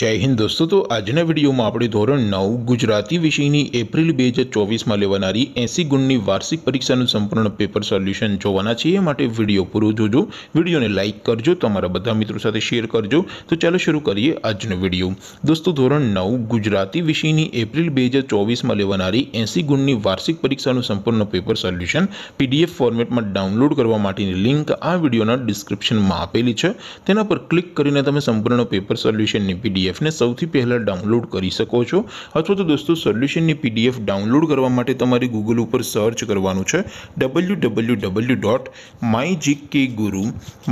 જય હિન્દ દોસ્તો, તો આજના વિડીયોમાં આપણે ધોરણ નવ ગુજરાતી વિષયની એપ્રિલ બે હજાર ચોવીસમાં લેવાનારી એંસી ગુણની વાર્ષિક પરીક્ષાનું સંપૂર્ણ પેપર સોલ્યુશન જોવાના છીએ. એ માટે વીડિયો પૂરો જોજો. વિડીયોને લાઇક કરજો, તમારા બધા મિત્રો સાથે શેર કરજો. તો ચાલો શરૂ કરીએ આજનો વીડિયો. દોસ્તો, ધોરણ નવ ગુજરાતી વિષયની એપ્રિલ બે હજાર ચોવીસમાં લેવાનારી એંસી ગુણની વાર્ષિક પરીક્ષાનું સંપૂર્ણ પેપર સોલ્યુશન પીડીએફ ફોર્મેટમાં ડાઉનલોડ કરવા માટેની લિંક આ વિડીયોના ડિસ્ક્રિપ્શનમાં આપેલી છે. તેના પર ક્લિક કરીને તમે સંપૂર્ણ પેપર સોલ્યુશનની પીડીએફને સૌથી પહેલાં ડાઉનલોડ કરી શકો છો. અથવા તો દોસ્તો સોલ્યુશનની પીડીએફ ડાઉનલોડ કરવા માટે તમારે ગૂગલ ઉપર સર્ચ કરવાનું છે. W W W dot my GK Guru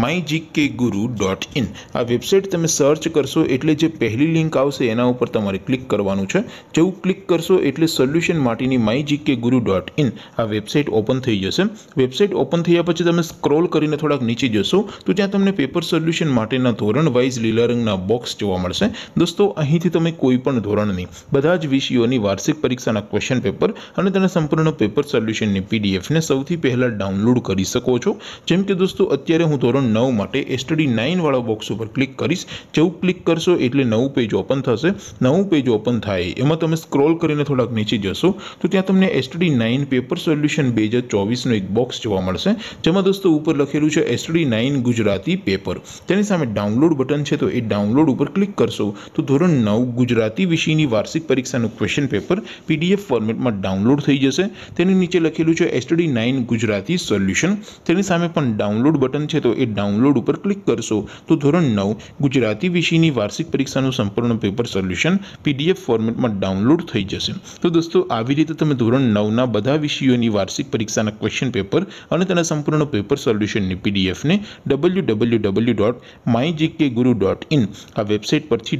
my GK Guru dot in આ વેબસાઇટ તમે સર્ચ કરશો એટલે જે પહેલી લિંક આવશે એના ઉપર તમારે ક્લિક કરવાનું છે. જેવું ક્લિક કરશો એટલે સોલ્યુશન માટેની my GK Guru dot in આ વેબસાઇટ ઓપન થઈ જશે. વેબસાઇટ ઓપન થયા પછી તમે સ્ક્રોલ કરીને થોડાક નીચે જશો, તો ત્યાં તમને પેપર સોલ્યુશન માટેના ધોરણ વાઇઝ લીલા રંગના બોક્સ જોવા મળશે. દોસ્તો, અહીંથી તમે કોઈ પણ ધોરણની, બધા જ વિષયોની વાર્ષિક પરીક્ષાના ક્વેશ્ચન પેપર અને તેના સંપૂર્ણ પેપર સોલ્યુશનની પીડીએફને સૌથી પહેલાં ડાઉનલોડ કરી શકો છો. જેમ કે દોસ્તો, અત્યારે હું ધોરણ નવ માટે એસટડી નાઇનવાળા બોક્સ ઉપર ક્લિક કરીશ. જેવું ક્લિક કરશો એટલે નવું પેજ ઓપન થશે. નવું પેજ ઓપન થાય, એમાં તમે સ્ક્રોલ કરીને થોડાક નીચે જશો, તો ત્યાં તમને એસટડી નાઇન પેપર સોલ્યુશન બે હજાર ચોવીસનો એક બોક્સ જોવા મળશે. જેમાં દોસ્તો ઉપર લખેલું છે એસટડી નાઇન ગુજરાતી પેપર તેની સામે ડાઉનલોડ બટન છે, તો એ ડાઉનલોડ ઉપર ક્લિક કરશો. તો ધોરણ નવ ગુજરાતી વિષયની વાર્ષિક પરીક્ષાનું ક્વેશ્ચન પેપર પીડીએફ ફોર્મેટમાં ડાઉનલોડ થઈ જશે. તેની નીચે લખેલું છે એસટડી નાઇન ગુજરાતી સોલ્યુશન તેની સામે પણ ડાઉનલોડ બટન છે, તો એ ડાઉનલોડ ઉપર ક્લિક કરશો. તો ધોરણ નવ ગુજરાતી વિષયની વાર્ષિક પરીક્ષાનું સંપૂર્ણ પેપર સોલ્યુશન પીડીએફ ફોર્મેટમાં ડાઉનલોડ થઈ જશે. તો દોસ્તો, આવી રીતે તમે ધોરણ નવના બધા વિષયોની વાર્ષિક પરીક્ષાના ક્વેશ્ચન પેપર અને તેના સંપૂર્ણ પેપર સોલ્યુશનની પીડીએફને W W W dot my GK Guru dot in આ વેબસાઇટ પરથી